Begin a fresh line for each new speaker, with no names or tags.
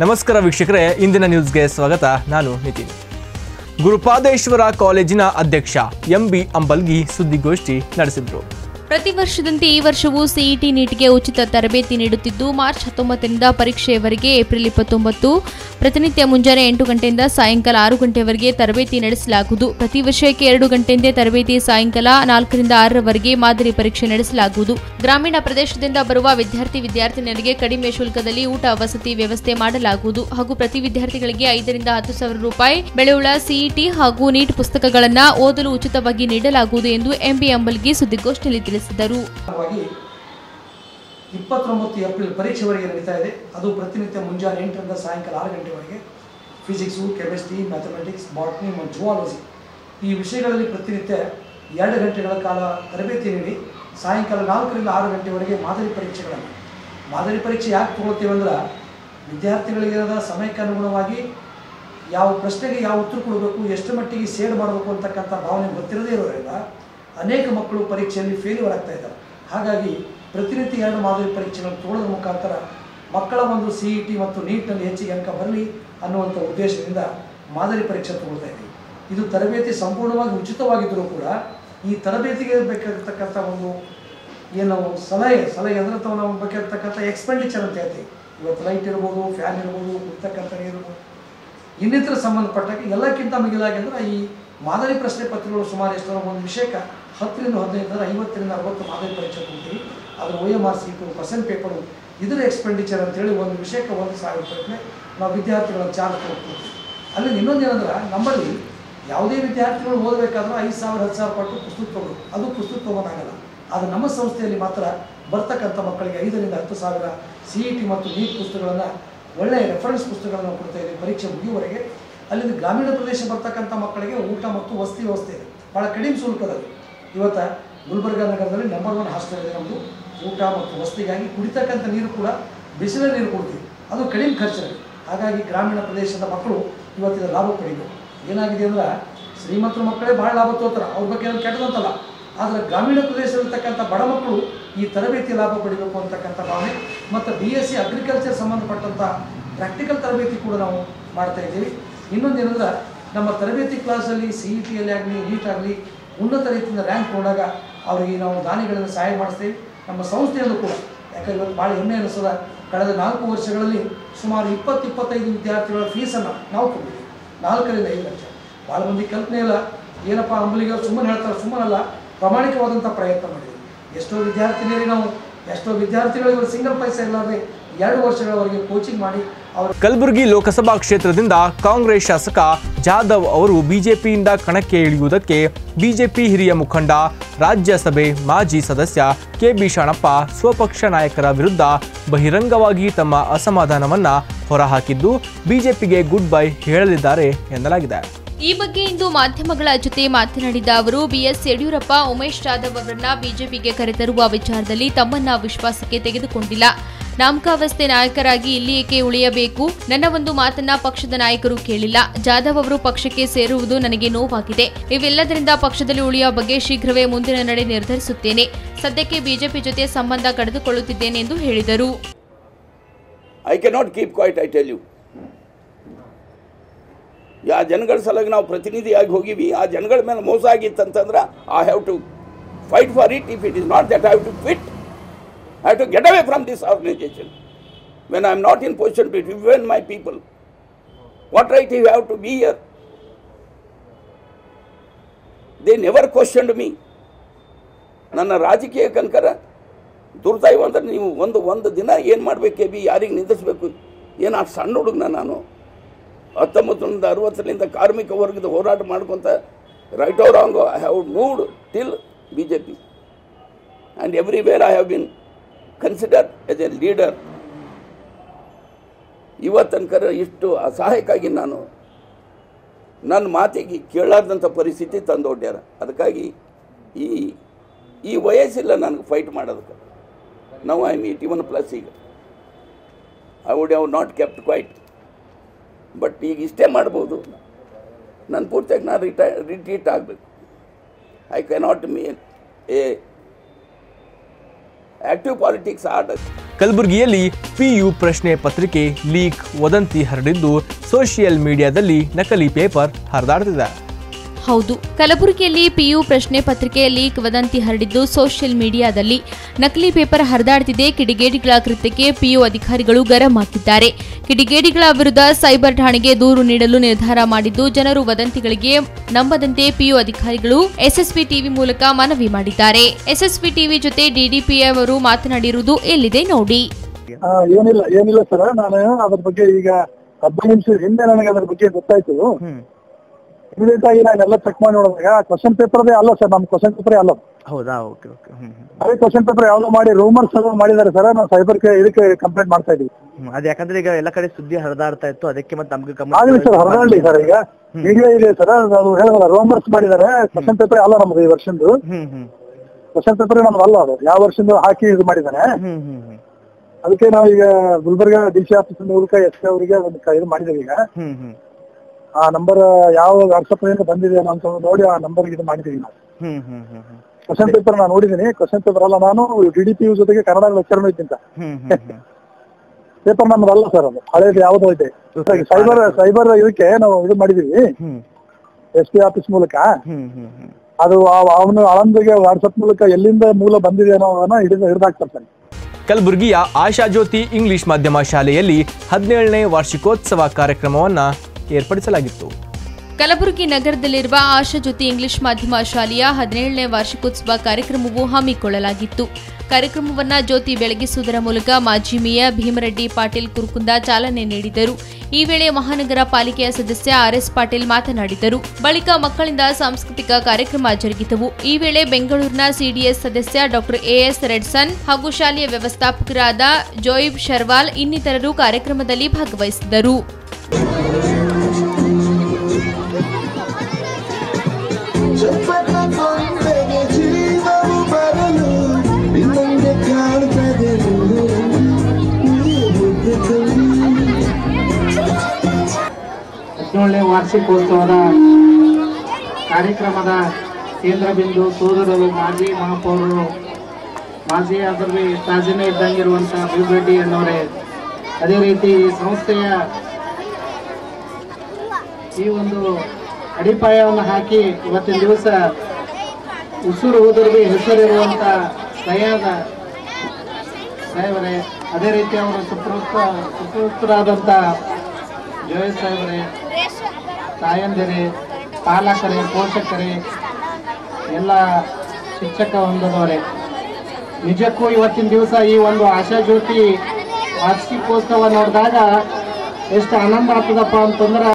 ನಮಸ್ಕಾರ ವೀಕ್ಷಕರೇ, ಇಂದಿನ ನ್ಯೂಸ್ಗೆ ಸ್ವಾಗತ. ನಾನು ನಿತಿನ್. ಗುರುಪಾದೇಶ್ವರ ಕಾಲೇಜಿನ ಅಧ್ಯಕ್ಷ ಎಂ ಬಿ ಅಂಬಲ್ಗಿ ಸುದ್ದಿಗೋಷ್ಠಿ ನಡೆಸಿದರು.
ಪ್ರತಿ ವರ್ಷದಂತೆ ಈ ವರ್ಷವೂ ಸಿಇಟಿ ನೀಟ್ಗೆ ಉಚಿತ ತರಬೇತಿ ನೀಡುತ್ತಿದ್ದು, ಮಾರ್ಚ್ ಹತ್ತೊಂಬತ್ತರಿಂದ ಪರೀಕ್ಷೆಯವರೆಗೆ ಏಪ್ರಿಲ್ ಇಪ್ಪತ್ತೊಂಬತ್ತು, ಪ್ರತಿನಿತ್ಯ ಮುಂಜಾನೆ ಎಂಟು ಗಂಟೆಯಿಂದ ಸಾಯಂಕಾಲ ಆರು ಗಂಟೆಯವರೆಗೆ ತರಬೇತಿ ನಡೆಸಲಾಗುವುದು. ಪ್ರತಿ ವರ್ಷಕ್ಕೆ ಎರಡು ಗಂಟೆಯಿಂದ ತರಬೇತಿ ಸಾಯಂಕಾಲ ನಾಲ್ಕರಿಂದ ಆರರವರೆಗೆ ಮಾದರಿ ಪರೀಕ್ಷೆ ನಡೆಸಲಾಗುವುದು. ಗ್ರಾಮೀಣ ಪ್ರದೇಶದಿಂದ ಬರುವ ವಿದ್ಯಾರ್ಥಿ ವಿದ್ಯಾರ್ಥಿನಿಯರಿಗೆ ಕಡಿಮೆ ಶುಲ್ಕದಲ್ಲಿ ಊಟ ವಸತಿ ವ್ಯವಸ್ಥೆ ಮಾಡಲಾಗುವುದು. ಹಾಗೂ ಪ್ರತಿ ವಿದ್ಯಾರ್ಥಿಗಳಿಗೆ ಐದರಿಂದ ಹತ್ತು ಸಾವಿರ ರೂಪಾಯಿ ಬೆಳೆಯುಳ ಸಿಇಟಿ ಹಾಗೂ ನೀಟ್ ಪುಸ್ತಕಗಳನ್ನು ಓದಲು ಉಚಿತವಾಗಿ ನೀಡಲಾಗುವುದು ಎಂದು ಎಂಬಿ ಅಂಬಲ್ಗಿ ಸುದ್ದಿಗೋಷ್ಠಿಯಲ್ಲಿ ತಿಳಿಸಿದರು
ವಾಗಿ ಇಪ್ಪತ್ತೊಂಬತ್ತು ಏಪ್ರಿಲ್ ಪರೀಕ್ಷೆವರೆಗೆ ನಡೀತಾ ಇದೆ. ಅದು ಪ್ರತಿನಿತ್ಯ ಮುಂಜಾನೆ ಎಂಟರಿಂದ ಸಾಯಂಕಾಲ ಆರು ಗಂಟೆವರೆಗೆ. ಫಿಸಿಕ್ಸು ಕೆಮಿಸ್ಟ್ರಿ ಮ್ಯಾಥಮೆಟಿಕ್ಸ್ ಬಾಟ್ನಿ ಮತ್ತು ಜುವಾಲಜಿ ಈ ವಿಷಯಗಳಲ್ಲಿ ಪ್ರತಿನಿತ್ಯ ಎರಡು ಗಂಟೆಗಳ ಕಾಲ ತರಬೇತಿ ನೀಡಿ ಸಾಯಂಕಾಲ ನಾಲ್ಕರಿಂದ ಆರು ಗಂಟೆವರೆಗೆ ಮಾದರಿ ಪರೀಕ್ಷೆಗಳನ್ನು. ಮಾದರಿ ಪರೀಕ್ಷೆ ಯಾಕೆ ತಗೊಳ್ತೀವಿ ಅಂದ್ರೆ ವಿದ್ಯಾರ್ಥಿಗಳಿಗಿರದ ಸಮಯಕ್ಕೆ ಅನುಗುಣವಾಗಿ ಯಾವ ಪ್ರಶ್ನೆಗೆ ಯಾವ ಉತ್ತರ ಕೊಡಬೇಕು ಎಷ್ಟು ಮಟ್ಟಿಗೆ ಸೇಡ್ ಮಾಡಬೇಕು ಅಂತಕ್ಕಂಥ ಭಾವನೆ ಗೊತ್ತಿರದೇ ಇರೋದ್ರಿಂದ ಅನೇಕ ಮಕ್ಕಳು ಪರೀಕ್ಷೆಯಲ್ಲಿ ಫೇಲ್ಯೂರ್ ಆಗ್ತಾ ಇದ್ದಾರೆ. ಹಾಗಾಗಿ ಪ್ರತಿನಿತ್ಯ ಎರಡು ಮಾದರಿ ಪರೀಕ್ಷೆಗಳನ್ನು ತಗೊಳ್ಳೋದ್ರ ಮುಖಾಂತರ ಮಕ್ಕಳ ಒಂದು ಸಿ ಇ ಟಿ ಮತ್ತು ನೀಟ್ನಲ್ಲಿ ಹೆಚ್ಚಿಗೆ ಅಂಕ ಬರಲಿ ಅನ್ನುವಂಥ ಉದ್ದೇಶದಿಂದ ಮಾದರಿ ಪರೀಕ್ಷೆ ತಗೊಳ್ತಾ ಇದ್ದೀವಿ. ಇದು ತರಬೇತಿ ಸಂಪೂರ್ಣವಾಗಿ ಉಚಿತವಾಗಿದ್ದರೂ ಕೂಡ ಈ ತರಬೇತಿಗೆ ಬೇಕಾಗಿರ್ತಕ್ಕಂಥ ಒಂದು ಏನು ಸಲಹೆ ಸಲಹೆ ಅಂದರೆ ಅಥವಾ ನಾವು ಬೇಕಾಗಿರ್ತಕ್ಕಂಥ ಎಕ್ಸ್ಪೆಂಡಿಚರ್ ಅಂತ ಹೇಳ್ತೀವಿ. ಇವತ್ತು ಲೈಟ್ ಇರ್ಬೋದು ಫ್ಯಾನ್ ಇರ್ಬೋದು ಇರ್ತಕ್ಕಂಥ ಇರ್ಬೋದು. ಇನ್ನಿತರ ಸಂಬಂಧಪಟ್ಟಾಗ ಎಲ್ಲಕ್ಕಿಂತ ಮಿಗಿಲಾಗಿ ಅಂದರೆ ಈ ಮಾದರಿ ಪ್ರಶ್ನೆ ಪತ್ರಗಳು ಸುಮಾರು ಎಷ್ಟೋ ಒಂದು ವಿಷಯಕ್ಕೆ ಹತ್ತರಿಂದ ಹದಿನೈದರಿಂದ ಐವತ್ತರಿಂದ ಅರವತ್ತು ಮಾದರಿ ಪರೀಕ್ಷೆ ಕೊಡ್ತೀವಿ. ಅದರ O M R sheet percent paper ಇದರ ಎಕ್ಸ್ಪೆಂಡಿಚರ್ ಅಂತೇಳಿ ಒಂದು ವಿಷಯಕ್ಕೆ ಒಂದು ಸಾವಿರ ರೂಪಾಯಿ ನಾವು ವಿದ್ಯಾರ್ಥಿಗಳ ಚಾರ್ಜ್ ಕೊಡ್ತೀವಿ. ಅಲ್ಲಿ ಇನ್ನೊಂದೇನಂದ್ರೆ ನಮ್ಮಲ್ಲಿ ಯಾವುದೇ ವಿದ್ಯಾರ್ಥಿಗಳು ಓದಬೇಕಾದ್ರೂ ಐದು ಸಾವಿರ, ಹತ್ತು ಸಾವಿರ ಪಟ್ಟು ಪುಸ್ತಕ ತಗೊಳ್ಳೋದು ಅದು ಪುಸ್ತಕ ತೊಗೋದಾಗಲ್ಲ ಆದರೆ ನಮ್ಮ ಸಂಸ್ಥೆಯಲ್ಲಿ ಮಾತ್ರ ಬರ್ತಕ್ಕಂಥ ಮಕ್ಕಳಿಗೆ ಐದರಿಂದ ಹತ್ತು ಸಾವಿರ ಸಿ ಇ ಟಿ ಮತ್ತು ನೀಟ್ ಪುಸ್ತಕಗಳನ್ನು ಒಳ್ಳೆಯ ರೆಫರೆನ್ಸ್ ಪುಸ್ತಕಗಳನ್ನು ಕೊಡ್ತಾ ಇದ್ದೀವಿ ಪರೀಕ್ಷೆ ಮುಗಿಯುವವರೆಗೆ. ಅಲ್ಲಿಂದ ಗ್ರಾಮೀಣ ಪ್ರದೇಶ ಬರ್ತಕ್ಕಂಥ ಮಕ್ಕಳಿಗೆ ಊಟ ಮತ್ತು ವಸತಿ ವ್ಯವಸ್ಥೆ ಇದೆ. ಭಾಳ ಕಡಿಮೆ ಶುಲ್ಕದಲ್ಲಿ. ಇವತ್ತು ಗುಲ್ಬರ್ಗ ನಗರದಲ್ಲಿ ನಂಬರ್ ಒನ್ ಹಾಸ್ಟೆಲ್ ಇದೆ ನಮ್ಮದು ಊಟ ಮತ್ತು ವಸತಿಗಾಗಿ ಕುಡಿತಕ್ಕಂಥ ನೀರು ಕೂಡ ಬಿಸಿಲ ನೀರು ಕೊಡ್ತೀವಿ. ಅದು ಕಡಿಮೆ ಖರ್ಚಲ್ಲಿ ಹಾಗಾಗಿ ಗ್ರಾಮೀಣ ಪ್ರದೇಶದ ಮಕ್ಕಳು ಇವತ್ತಿನ ಲಾಭ ಪಡಿಬೇಕು. ಏನಾಗಿದೆ ಅಂದ್ರೆ ಶ್ರೀಮಂತರ ಮಕ್ಕಳೇ ಭಾಳ ಲಾಭ ತೋತಾರೆ ಅವ್ರ ಬಗ್ಗೆ ಏನು ಕೆಟ್ಟದಂತಲ್ಲ. ಆದರೆ ಗ್ರಾಮೀಣ ಪ್ರದೇಶದಲ್ಲಿರ್ತಕ್ಕಂಥ ಬಡ ಮಕ್ಕಳು ಈ ತರಬೇತಿ ಲಾಭ ಪಡಿಬೇಕು ಅಂತಕ್ಕಂಥ ಭಾವನೆ ಮತ್ತು ಬಿ ಎಸ್ ಸಿ ಅಗ್ರಿಕಲ್ಚರ್ ಸಂಬಂಧಪಟ್ಟಂಥ ಪ್ರಾಕ್ಟಿಕಲ್ ತರಬೇತಿ ಕೂಡ ನಾವು ಮಾಡ್ತಾ ಇದ್ದೀವಿ. ಇನ್ನೊಂದು ಏನಂದ್ರೆ ನಮ್ಮ ತರಬೇತಿ ಕ್ಲಾಸಲ್ಲಿ ಸಿ ಇ ಟಿಯಲ್ಲಿ ಆಗಲಿ ನೀಟ್ ಆಗಲಿ ಉನ್ನತ ರೀತಿಯಿಂದ ರ್ಯಾಂಕ್ ಕೊಡಾಗ ಅವರಿಗೆ ನಾವು ದಾನಿಗಳನ್ನು ಸಹಾಯ ಮಾಡಿಸ್ತೀವಿ, ನಮ್ಮ ಸಂಸ್ಥೆಯಲ್ಲೂ ಕೂಡ. ಯಾಕಂದ್ರೆ ಇವತ್ತು ಭಾಳ ಹೆಮ್ಮೆ ಅನಿಸದ ಕಳೆದ ನಾಲ್ಕು ವರ್ಷಗಳಲ್ಲಿ ಸುಮಾರು ಇಪ್ಪತ್ತು, ಇಪ್ಪತ್ತೈದು ವಿದ್ಯಾರ್ಥಿಗಳ ಫೀಸನ್ನು ನಾವು ಕೊಟ್ಟಿದ್ದೀವಿ. ನಾಲ್ಕರಿಂದ ಐದು ಲಕ್ಷ. ಭಾಳ ಮಂದಿ ಕಲ್ಪನೆ ಇಲ್ಲ. ಏನಪ್ಪ ಅಂಬಲಿಗೆ ಸುಮ್ಮನೆ ಹೇಳ್ತಾರೆ, ಸುಮ್ಮನಲ್ಲ. ಪ್ರಾಮಾಣಿಕವಾದಂಥ ಪ್ರಯತ್ನ ಮಾಡಿದ್ದೀವಿ. ಎಷ್ಟೋ ವಿದ್ಯಾರ್ಥಿನಿಯರಿಗೆ ನಾವು, ಎಷ್ಟೋ ವಿದ್ಯಾರ್ಥಿಗಳಿಗೆ ಸಿಂಗಲ್ ಪೈಸೆ ಇಲ್ಲದೆ ಎರಡು ವರ್ಷಗಳವರೆಗೆ ಕೋಚಿಂಗ್ ಮಾಡಿ
ಕಲಬುರಗಿ ಲೋಕಸಭಾ ಕ್ಷೇತ್ರದಿಂದ ಕಾಂಗ್ರೆಸ್ ಶಾಸಕ ಜಾಧವ್ ಅವರು ಬಿಜೆಪಿಯಿಂದ ಕಣಕ್ಕೆ ಇಳಿಯುವುದಕ್ಕೆ ಬಿಜೆಪಿ ಹಿರಿಯ ಮುಖಂಡ, ರಾಜ್ಯಸಭೆ ಮಾಜಿ ಸದಸ್ಯ ಕೆ ಬಿ ಶಾಣಪ್ಪ, ಸ್ವಪಕ್ಷ ನಾಯಕರ ವಿರುದ್ಧ ಬಹಿರಂಗವಾಗಿ ತಮ್ಮ ಅಸಮಾಧಾನವನ್ನ ಹೊರಹಾಕಿದ್ದು ಬಿಜೆಪಿಗೆ ಗುಡ್ ಬೈ ಹೇಳಲಿದ್ದಾರೆ ಎನ್ನಲಾಗಿದೆ.
ಈ ಬಗ್ಗೆ ಇಂದು ಮಾಧ್ಯಮಗಳ ಜೊತೆ ಮಾತನಾಡಿದ ಅವರು, ಬಿಎಸ್ ಯಡಿಯೂರಪ್ಪ, ಉಮೇಶ್ ಜಾಧವ್ ಅವರನ್ನ ಬಿಜೆಪಿಗೆ ಕರೆತರುವ ವಿಚಾರದಲ್ಲಿ ತಮ್ಮನ್ನ ವಿಶ್ವಾಸಕ್ಕೆ ತೆಗೆದುಕೊಂಡಿಲ್ಲ. ನಾಮಕಾವಸ್ಥೆ ನಾಯಕರಾಗಿ ಇಲ್ಲಿ ಏಕೆ ಉಳಿಯಬೇಕು? ನನ್ನ ಒಂದು ಮಾತನ್ನ ಪಕ್ಷದ ನಾಯಕರು ಕೇಳಿಲ್ಲ. ಜಾಧವ್ ಅವರು ಪಕ್ಷಕ್ಕೆ ಸೇರುವುದು ನನಗೆ ನೋವಾಗಿದೆ. ಇವೆಲ್ಲದರಿಂದ ಪಕ್ಷದಲ್ಲಿ ಉಳಿಯುವ ಬಗ್ಗೆ ಶೀಘ್ರವೇ ಮುಂದಿನ ನಡೆ ನಿರ್ಧರಿಸುತ್ತೇನೆ. ಸದ್ಯಕ್ಕೆ ಬಿಜೆಪಿ ಜೊತೆ ಸಂಬಂಧ ಕಡಿದುಕೊಳ್ಳುತ್ತಿದ್ದೇನೆ ಎಂದು ಹೇಳಿದರು.
I cannot keep quiet I tell you ಆ ಜನಗಳ ಸಲಗ ನಾವು ಪ್ರತಿನಿಧಿಯಾಗಿ ಹೋಗಿವಿ. ಆ ಜನಗಳ ಮೇಲೆ ಮೋಸ ಆಗಿತ್ತಂತಂದ್ರೆ I have to fight for it if it is not that I have to quit I have to get away from this organisation when I am not in position to defend my people what right you have to be here they never questioned me ನನ್ನ ರಾಜಕೀಯ ಕನಕರ ದುರ್ದೈವ ಅಂದ್ರೆ ನೀವು ಒಂದು ಒಂದು ದಿನ ಏನು ಮಾಡಬೇಕು ಬಿ ಯಾರಿಗೆ ನಿಂದಿಸ್ಬೇಕು? ಏನು ಆ ಸಣ್ಣ ಹುಡುಗನ ನಾನು? ಹತ್ತೊಂಬತ್ತು ನೂರ ಅರವತ್ತರಿಂದ ಕಾರ್ಮಿಕ ವರ್ಗದ ಹೋರಾಟ ಮಾಡ್ಕೊತ right or wrong I have moved till B J P and everywhere I have been considered as a leader ಇವತ್ತನಕರ ಇಷ್ಟು ಅಸಹಾಯಕ್ಕಾಗಿ ನಾನು ನನ್ನ ಮಾತಿಗೆ ಕೇಳಾರ್ದಂಥ ಪರಿಸ್ಥಿತಿ ತಂದೊಡ್ಡ್ಯಾರ. ಅದಕ್ಕಾಗಿ ಈ ಈ ವಯಸ್ಸಿಲ್ಲ ನನಗೆ ಫೈಟ್ ಮಾಡೋದಕ್ಕೆ. ನಾವು ಐ ಮೀಟ್ ಇವನ್ ಪ್ಲಸ್ ಈಗ. I would have not kept quiet but ಈಗ ಇಷ್ಟೇ ಮಾಡ್ಬೋದು. ನನ್ನ ಪೂರ್ತಿಯಾಗಿ ನಾನು ರಿಟೈ ರಿಟ್ರೀಟ್ ಆಗಬೇಕು. I cannot mean a active politics art
ಕಲಬುರಗಿಯಲ್ಲಿ ಪಿಯು ಪ್ರಶ್ನೆ ಪತ್ರಿಕೆ ಲೀಕ್ ವದಂತಿ ಹರಡಿದ್ದು ಸೋಷಿಯಲ್ ಮೀಡಿಯಾದಲ್ಲಿ ನಕಲಿ ಪೇಪರ್ ಹರಿದಾಡ್ತಿದೆ.
ಹೌದು. ಕಲಬುರಗಿಯಲ್ಲಿ ಪಿಯು ಪ್ರಶ್ನೆ ಪತ್ರಿಕೆ ಲೀಕ್ ವದಂತಿ ಹರಡಿದ್ದು ಸೋಷಿಯಲ್ ಮೀಡಿಯಾದಲ್ಲಿ ನಕಲಿ ಪೇಪರ್ ಹರಿದಾಡ್ತಿದೆ. ಕಿಡಿಗೇಡಿಗಳ ಕೃತ್ಯಕ್ಕೆ ಪಿಯು ಅಧಿಕಾರಿಗಳು ಗರಂ ಹಾಕಿದ್ದಾರೆ. ಕಿಡಿಗೇಡಿಗಳ ವಿರುದ್ಧ ಸೈಬರ್ ಠಾಣೆಗೆ ದೂರು ನೀಡಲು ನಿರ್ಧಾರ ಮಾಡಿದ್ದು ಜನರು ವದಂತಿಗಳಿಗೆ ನಂಬದಂತೆ ಪಿಯು ಅಧಿಕಾರಿಗಳು ಎಸ್ಎಸ್ಪಿ ಟಿವಿ ಮೂಲಕ ಮನವಿ ಮಾಡಿದ್ದಾರೆ. ಎಸ್ಎಸ್ಪಿ ಟಿವಿ ಜೊತೆ ಡಿಡಿಪಿ ಅವರು ಮಾತನಾಡಿರುವುದು ಎಲ್ಲಿದೆ ನೋಡಿ.
ಏನಿಲ್ಲ ಏನಿಲ್ಲ ಸರ್. ನಾನು ಅದ್ರ ಬಗ್ಗೆ ಈಗ ಹದಿನೈದು ನಿಮಿಷ ಹಿಂದೆ ನನಗೆ ಅದ್ರ ಬಗ್ಗೆ ಗೊತ್ತಾಯ್ತು. ಇಮಿಡಿಯೇಟ್ ಆಗಿ ನಾನೆಲ್ಲ ಚೆಕ್ ಮಾಡಿ ನೋಡಿದಾಗ ಕ್ವಶನ್ ಪೇಪರ್ ಅಲ್ಲ ಸರ್ ನಮ್ ಕ್ವಶನ್ ಪೇಪರ್ ಅಲ್ಲ?
ಹೌದಾ? Okay okay.
ಅದೇ ಕ್ವಶನ್ ಪೇಪರ್ ಯಾವ್ದೋ ಮಾಡಿ ರೂಮರ್ಸ್ ಮಾಡಿದಾರೆ ಸರ್ ನಾವು ಸೈಬರ್ ಇದಕ್ಕೆ ಕಂಪ್ಲೇಂಟ್ ಮಾಡ್ತಾ ಇದೀವಿ.
ಅದ ಯಾಕಂದ್ರೆ ಈಗ ಎಲ್ಲ ಕಡೆ ಸುದ್ದಿ ಹರಿದಾಡ್ತಾ ಇತ್ತು ಅದಕ್ಕೆ ಮತ್ತೆ ನಮ್ಗೆ
ಆಗಲಿ ಸರ್ ಹೊರಗಡೆ ಸರ್ ಈಗ ಮೀಡಿಯಾ ಇದೆ ಸರ್ ಅದು ಹೇಳಲ್ಲ ರೂಮರ್ಸ್ ಮಾಡಿದಾರೆ ಕ್ವಶನ್ ಪೇಪರ್ ಅಲ್ಲ ನಮ್ದು ಈ ವರ್ಷದ್ದು. ಕ್ವಶನ್ ಪೇಪರ್ ನಮ್ದು ಅಲ್ಲ ಅದು ಯಾವ ವರ್ಷದ್ದು ಹಾಕಿ ಇದು
ಮಾಡಿದಾರೆ
ಅದಕ್ಕೆ ನಾವು ಈಗ ಗುಲ್ಬರ್ಗ ಡಿ ಸಿ ಆಫೀಸ್ ಮೂಲಕ ಎಸ್ ಅವರಿಗೆ ಒಂದು ಇದು ಮಾಡಿದ್ದೇವೆ ಈಗ. ಆ ನಂಬರ್ ಯಾವ ವಾಟ್ಸಪ್ನಿಂದ ಬಂದಿದೆ ಅಂತ ನೋಡಿ ಆ ನಂಬರ್ ಇದು ಮಾಡಿದೀವಿ ನಾವು. ಕ್ವಶನ್ ಪೇಪರ್ ನಾನು ನೋಡಿದ್ದೀನಿ. ಕ್ವಶನ್ ಪೇಪರ್ ಅಲ್ಲ ನಾನು ಡಿ ಡಿ ಪಿ ಜೊತೆಗೆ ಕನ್ನಡ ಲೆಕ್ಚರ್ ಇದ್ದಂತ ಪೇಪರ್ ನಮ್ದು ಅಲ್ಲ ಸರ್ ಅದು. ಹಳೇದು ಯಾವ್ದು ಐತೆ ಸೈಬರ್ ಸೈಬರ್ ಇದಕ್ಕೆ ನಾವು ಇದು ಮಾಡಿದೀವಿ ಎಸ್ ಪಿ ಆಫೀಸ್ ಮೂಲಕ. ಅದು ಆ- ಅವನು ಆಳಂದಿಗೆ ವಾಟ್ಸಪ್ ಮೂಲಕ ಎಲ್ಲಿಂದ ಮೂಲ ಬಂದಿದೆ ಅನ್ನೋದನ್ನ ಹಿಡಿದು ಹಿಡಿದಾಕ್ತಾರೆ
ಕಲಬುರಗಿಯ ಆಶಾಜ್ಯೋತಿ ಇಂಗ್ಲಿಷ್ ಮಾಧ್ಯಮ ಶಾಲೆಯಲ್ಲಿ ಹದಿನೇಳನೇ ವಾರ್ಷಿಕೋತ್ಸವ ಕಾರ್ಯಕ್ರಮವನ್ನು ಏರ್ಪಡಿಸಲಾಗಿತ್ತು.
ಕಲಬುರಗಿ ನಗರದಲ್ಲಿರುವ ಆಶಾಜ್ಯೋತಿ ಇಂಗ್ಲಿಷ್ ಮಾಧ್ಯಮ ಶಾಲೆಯ ಹದಿನೇಳನೇ ವಾರ್ಷಿಕೋತ್ಸವ ಕಾರ್ಯಕ್ರಮವು ಹಮ್ಮಿಕೊಳ್ಳಲಾಗಿತ್ತು. ಕಾರ್ಯಕ್ರಮವನ್ನು ಜ್ಯೋತಿ ಬೆಳಗಿಸುವುದರ ಮೂಲಕ ಮಾಜಿ ಮೇಯರ್ ಭೀಮರೆಡ್ಡಿ ಪಾಟೀಲ್ ಕುರುಕುಂದ ಚಾಲನೆ ನೀಡಿದರು. ಈ ವೇಳೆ ಮಹಾನಗರ ಪಾಲಿಕೆಯ ಸದಸ್ಯ ಆರ್ಎಸ್ ಪಾಟೀಲ್ ಮಾತನಾಡಿದರು. ಬಳಿಕ ಮಕ್ಕಳಿಂದ ಸಾಂಸ್ಕೃತಿಕ ಕಾರ್ಯಕ್ರಮ ಜರುಗಿದವು ಈ ವೇಳೆ ಬೆಂಗಳೂರಿನ ಸಿಡಿಎಸ್ ಸದಸ್ಯ ಡಾಕ್ಟರ್ ಎಎಸ್ ರೆಡ್ಸನ್ ಹಾಗೂ ಶಾಲೆಯ ವ್ಯವಸ್ಥಾಪಕರಾದ ಜೋಯಿಬ್ ಶರ್ವಾಲ್ ಇನ್ನಿತರರು ಕಾರ್ಯಕ್ರಮದಲ್ಲಿ ಭಾಗವಹಿಸಿದ್ದರು
ಹದಿನೇಳನೇ ವಾರ್ಷಿಕೋತ್ಸವದ ಕಾರ್ಯಕ್ರಮದ ಕೇಂದ್ರ ಬಿಂದು ಸೋದರರು ಮಾಜಿ ಮಹಾಪೌರರು, ಮಾಜಿ ಅದರಲ್ಲಿ ತಾಜಿನೇ ಇದ್ದಂಗಿರುವಂಥ ಬಿಬಿರೆಡ್ಡಿ ಅನ್ನೋರೇ ಅದೇ ರೀತಿ ಈ ಸಂಸ್ಥೆಯ ಈ ಒಂದು ಅಡಿಪಾಯವನ್ನು ಹಾಕಿ ಇವತ್ತಿನ ದಿವಸ ಉಸಿರು ಊದರಿಗೆ ಹೆಸರಿರುವಂಥ ಸಹ್ಯಾದ ಸಾಹೇಬರೇ, ಅದೇ ರೀತಿ ಅವರು ಸುಪ್ರಸ್ತ ಸುಪ್ರಸ್ತರಾದಂಥ ಜೋಯ್ ಸಾಹೇಬರೇ ತಾಯಂದಿರೇ, ಪಾಲಕರೇ, ಪೋಷಕರೇ, ಎಲ್ಲ ಶಿಕ್ಷಕ ಹೊಂದದವರೇ ನಿಜಕ್ಕೂ ಇವತ್ತಿನ ದಿವಸ ಈ ಒಂದು ಆಶಾಜ್ಯೋತಿ ವಾರ್ಷಿಕೋತ್ಸವ ನೋಡಿದಾಗ ಎಷ್ಟು ಆನಂದ ಆಗ್ತದಪ್ಪ ಅಂತಂದ್ರೆ